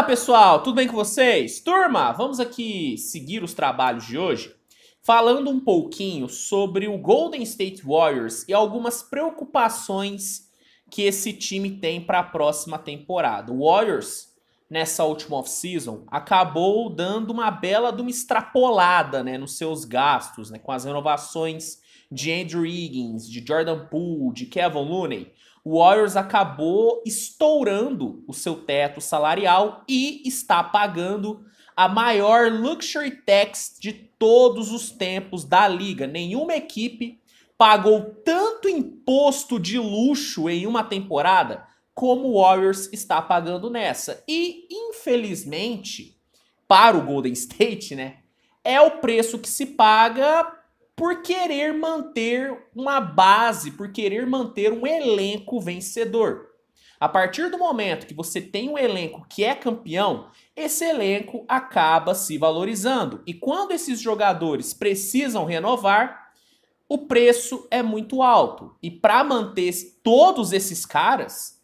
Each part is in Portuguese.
Fala pessoal, tudo bem com vocês? Turma, vamos aqui seguir os trabalhos de hoje falando um pouquinho sobre o Golden State Warriors e algumas preocupações que esse time tem para a próxima temporada. O Warriors, nessa última off-season, acabou dando uma bela de uma extrapolada né, nos seus gastos, né, com as renovações de Andrew Higgins, de Jordan Poole, de Kevin Looney o Warriors acabou estourando o seu teto salarial e está pagando a maior luxury tax de todos os tempos da liga. Nenhuma equipe pagou tanto imposto de luxo em uma temporada como o Warriors está pagando nessa. E, infelizmente, para o Golden State, né, é o preço que se paga por querer manter uma base, por querer manter um elenco vencedor. A partir do momento que você tem um elenco que é campeão, esse elenco acaba se valorizando. E quando esses jogadores precisam renovar, o preço é muito alto. E para manter todos esses caras,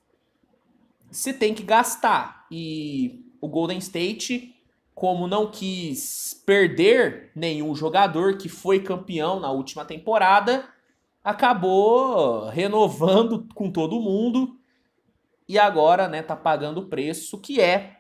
você tem que gastar. E o Golden State como não quis perder nenhum jogador que foi campeão na última temporada, acabou renovando com todo mundo e agora, né, tá pagando o preço que é,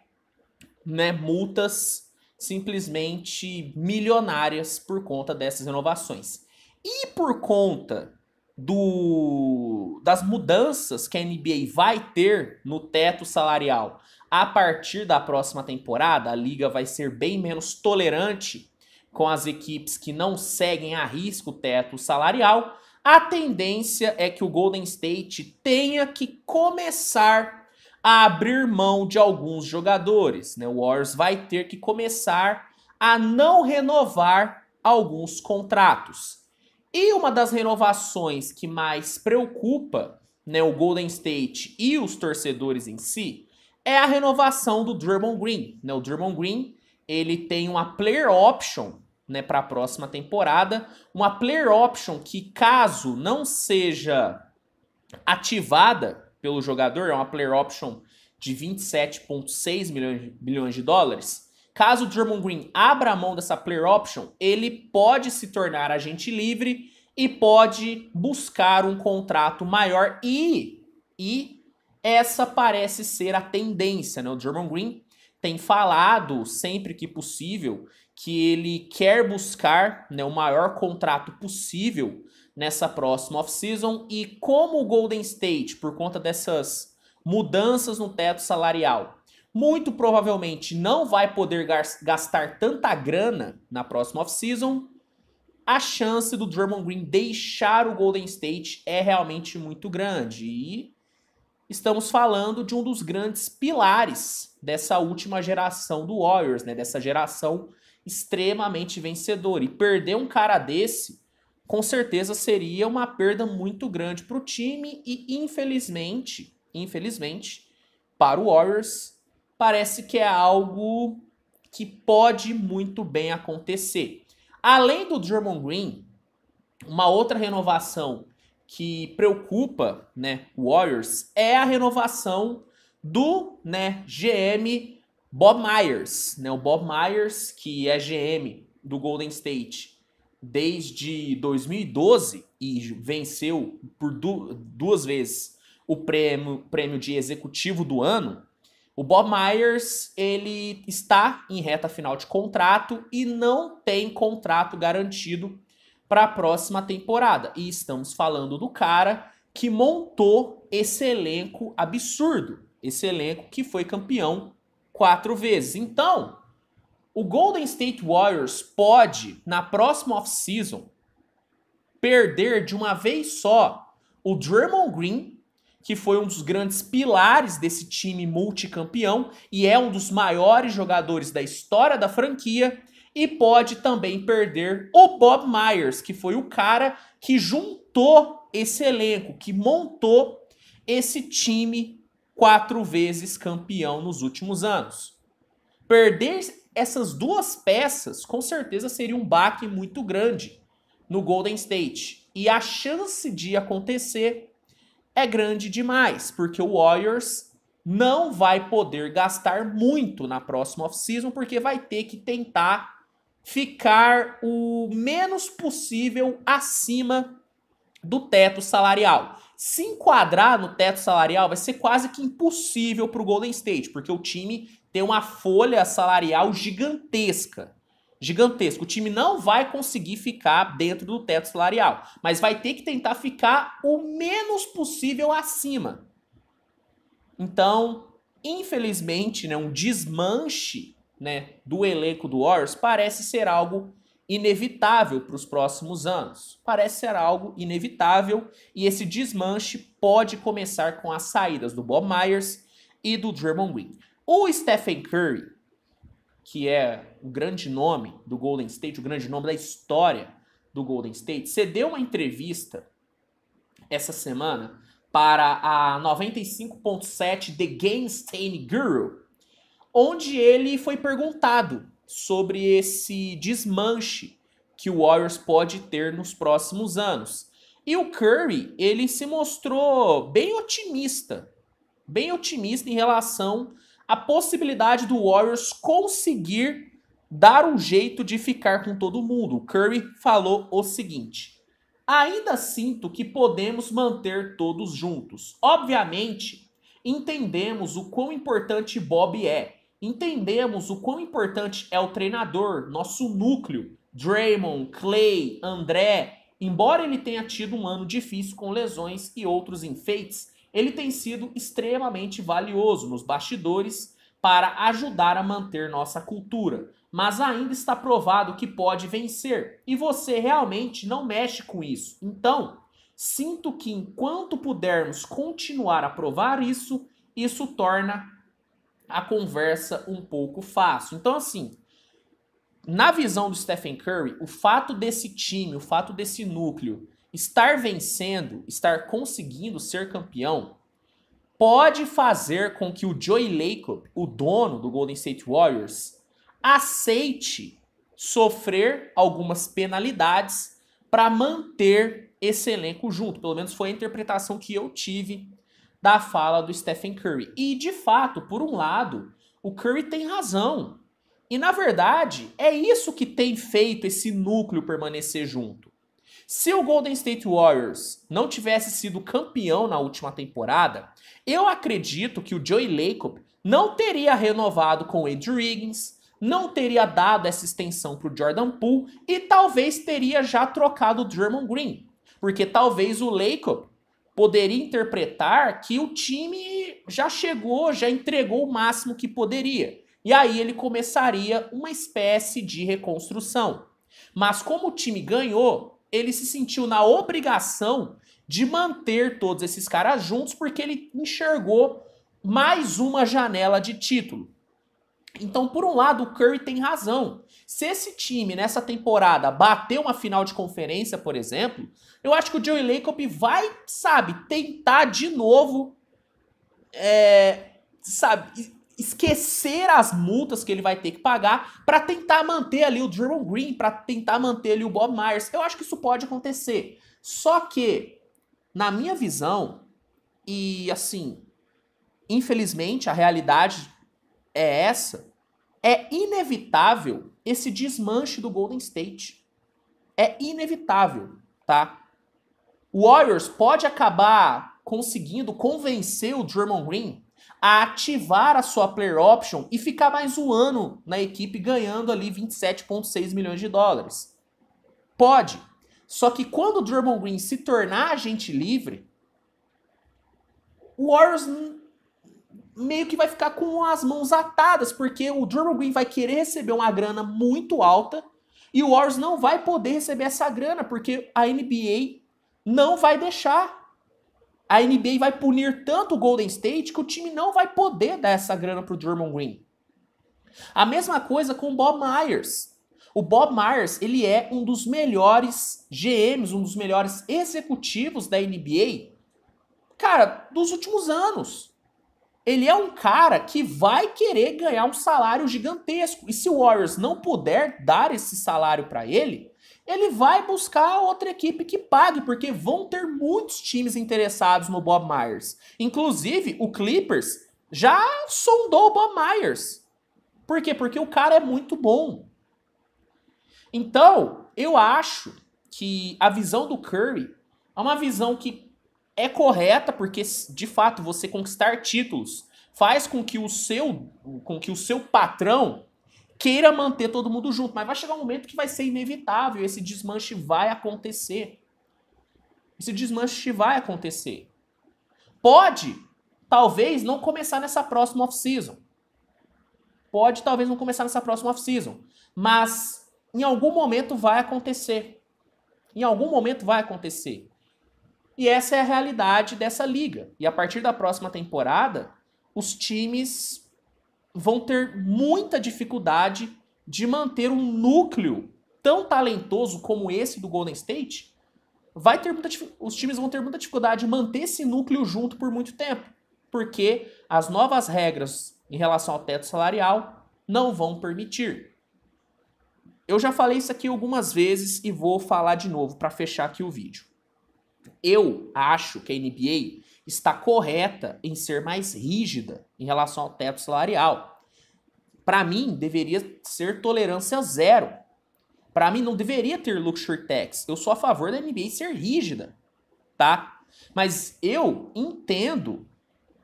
né, multas simplesmente milionárias por conta dessas renovações. E por conta do das mudanças que a NBA vai ter no teto salarial a partir da próxima temporada, a liga vai ser bem menos tolerante com as equipes que não seguem a risco o teto salarial. A tendência é que o Golden State tenha que começar a abrir mão de alguns jogadores. Né? O Warriors vai ter que começar a não renovar alguns contratos. E uma das renovações que mais preocupa né, o Golden State e os torcedores em si é a renovação do Drummond Green. Né? O Drummond Green ele tem uma player option né, para a próxima temporada, uma player option que caso não seja ativada pelo jogador, é uma player option de 27,6 milhões, de dólares. Caso o Drummond Green abra a mão dessa player option, ele pode se tornar agente livre e pode buscar um contrato maior e, e essa parece ser a tendência, né? O German Green tem falado sempre que possível que ele quer buscar né, o maior contrato possível nessa próxima off-season e como o Golden State, por conta dessas mudanças no teto salarial, muito provavelmente não vai poder gastar tanta grana na próxima off-season, a chance do Drummond Green deixar o Golden State é realmente muito grande. E estamos falando de um dos grandes pilares dessa última geração do Warriors, né? Dessa geração extremamente vencedora. E perder um cara desse, com certeza seria uma perda muito grande para o time e infelizmente, infelizmente, para o Warriors, parece que é algo que pode muito bem acontecer. Além do Drummond Green, uma outra renovação que preocupa, né, Warriors é a renovação do, né, GM Bob Myers, né, o Bob Myers que é GM do Golden State desde 2012 e venceu por du duas vezes o prêmio, prêmio de executivo do ano. O Bob Myers, ele está em reta final de contrato e não tem contrato garantido para a próxima temporada. E estamos falando do cara que montou esse elenco absurdo, esse elenco que foi campeão quatro vezes. Então, o Golden State Warriors pode, na próxima off-season, perder de uma vez só o Draymond Green, que foi um dos grandes pilares desse time multicampeão e é um dos maiores jogadores da história da franquia, e pode também perder o Bob Myers, que foi o cara que juntou esse elenco, que montou esse time quatro vezes campeão nos últimos anos. Perder essas duas peças com certeza seria um baque muito grande no Golden State. E a chance de acontecer é grande demais, porque o Warriors não vai poder gastar muito na próxima off-season, porque vai ter que tentar ficar o menos possível acima do teto salarial. Se enquadrar no teto salarial vai ser quase que impossível para o Golden State, porque o time tem uma folha salarial gigantesca. Gigantesca. O time não vai conseguir ficar dentro do teto salarial, mas vai ter que tentar ficar o menos possível acima. Então, infelizmente, né, um desmanche né, do elenco do Warriors parece ser algo inevitável para os próximos anos. Parece ser algo inevitável e esse desmanche pode começar com as saídas do Bob Myers e do Draymond Green. O Stephen Curry, que é o grande nome do Golden State, o grande nome da história do Golden State, cedeu uma entrevista essa semana para a 95.7 The Game Stain Guru, onde ele foi perguntado sobre esse desmanche que o Warriors pode ter nos próximos anos. E o Curry, ele se mostrou bem otimista, bem otimista em relação à possibilidade do Warriors conseguir dar um jeito de ficar com todo mundo. O Curry falou o seguinte: Ainda sinto que podemos manter todos juntos. Obviamente, entendemos o quão importante Bob é entendemos o quão importante é o treinador, nosso núcleo, Draymond, Clay, André. Embora ele tenha tido um ano difícil com lesões e outros enfeites, ele tem sido extremamente valioso nos bastidores para ajudar a manter nossa cultura. Mas ainda está provado que pode vencer e você realmente não mexe com isso. Então, sinto que enquanto pudermos continuar a provar isso, isso torna a conversa um pouco fácil. Então, assim, na visão do Stephen Curry, o fato desse time, o fato desse núcleo estar vencendo, estar conseguindo ser campeão, pode fazer com que o Joey Lacob, o dono do Golden State Warriors, aceite sofrer algumas penalidades para manter esse elenco junto. Pelo menos foi a interpretação que eu tive da fala do Stephen Curry. E de fato, por um lado, o Curry tem razão. E na verdade, é isso que tem feito esse núcleo permanecer junto. Se o Golden State Warriors não tivesse sido campeão na última temporada, eu acredito que o Joey Lacob não teria renovado com o Andrew Wiggins, não teria dado essa extensão para o Jordan Poole e talvez teria já trocado o Draymond Green, porque talvez o Lacob poderia interpretar que o time já chegou, já entregou o máximo que poderia. E aí ele começaria uma espécie de reconstrução. Mas como o time ganhou, ele se sentiu na obrigação de manter todos esses caras juntos porque ele enxergou mais uma janela de título. Então, por um lado, o Curry tem razão. Se esse time nessa temporada bater uma final de conferência, por exemplo, eu acho que o Joey Lacob vai, sabe, tentar de novo, é, sabe, esquecer as multas que ele vai ter que pagar para tentar manter ali o Draymond Green, para tentar manter ali o Bob Myers. Eu acho que isso pode acontecer. Só que, na minha visão, e assim, infelizmente a realidade é essa, é inevitável esse desmanche do Golden State. É inevitável, tá? O Warriors pode acabar conseguindo convencer o Draymond Green a ativar a sua player option e ficar mais um ano na equipe ganhando ali 27,6 milhões de dólares. Pode. Só que quando o Draymond Green se tornar agente livre, o Warriors meio que vai ficar com as mãos atadas, porque o Draymond Green vai querer receber uma grana muito alta e o Warriors não vai poder receber essa grana, porque a NBA não vai deixar. A NBA vai punir tanto o Golden State que o time não vai poder dar essa grana pro Draymond Green. A mesma coisa com o Bob Myers. O Bob Myers, ele é um dos melhores GMs, um dos melhores executivos da NBA, cara, dos últimos anos ele é um cara que vai querer ganhar um salário gigantesco. E se o Warriors não puder dar esse salário para ele, ele vai buscar outra equipe que pague, porque vão ter muitos times interessados no Bob Myers. Inclusive, o Clippers já sondou o Bob Myers. Por quê? Porque o cara é muito bom. Então, eu acho que a visão do Curry é uma visão que é correta, porque de fato você conquistar títulos faz com que o seu, com que o seu patrão queira manter todo mundo junto, mas vai chegar um momento que vai ser inevitável, esse desmanche vai acontecer. Esse desmanche vai acontecer. Pode, talvez, não começar nessa próxima off-season. Pode, talvez, não começar nessa próxima off-season. Mas, em algum momento vai acontecer. Em algum momento vai acontecer. E essa é a realidade dessa liga. E a partir da próxima temporada, os times vão ter muita dificuldade de manter um núcleo tão talentoso como esse do Golden State. Vai ter muita, os times vão ter muita dificuldade de manter esse núcleo junto por muito tempo, porque as novas regras em relação ao teto salarial não vão permitir. Eu já falei isso aqui algumas vezes e vou falar de novo para fechar aqui o vídeo. Eu acho que a NBA está correta em ser mais rígida em relação ao teto salarial. Para mim, deveria ser tolerância zero. Para mim, não deveria ter luxury tax. Eu sou a favor da NBA ser rígida, tá? Mas eu entendo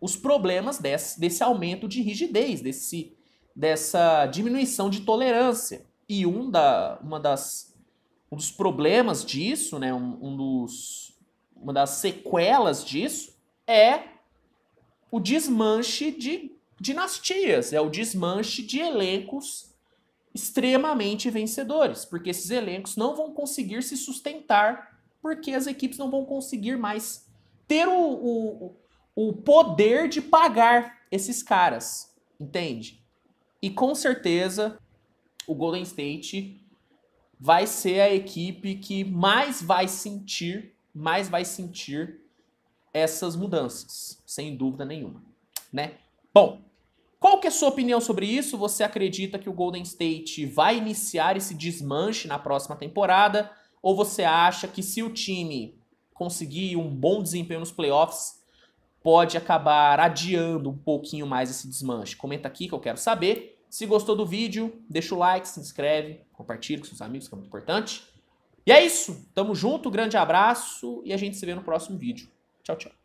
os problemas desse, desse aumento de rigidez, desse, dessa diminuição de tolerância. E um, da, uma das, um dos problemas disso, né, um, um dos, uma das sequelas disso, é o desmanche de dinastias, é o desmanche de elencos extremamente vencedores, porque esses elencos não vão conseguir se sustentar, porque as equipes não vão conseguir mais ter o, o, o poder de pagar esses caras, entende? E com certeza o Golden State vai ser a equipe que mais vai sentir, mais vai sentir essas mudanças, sem dúvida nenhuma, né? Bom, qual que é a sua opinião sobre isso? Você acredita que o Golden State vai iniciar esse desmanche na próxima temporada? Ou você acha que se o time conseguir um bom desempenho nos playoffs, pode acabar adiando um pouquinho mais esse desmanche? Comenta aqui que eu quero saber. Se gostou do vídeo, deixa o like, se inscreve, compartilha com seus amigos, que é muito importante. E é isso. Tamo junto, grande abraço e a gente se vê no próximo vídeo. Tchau, tchau.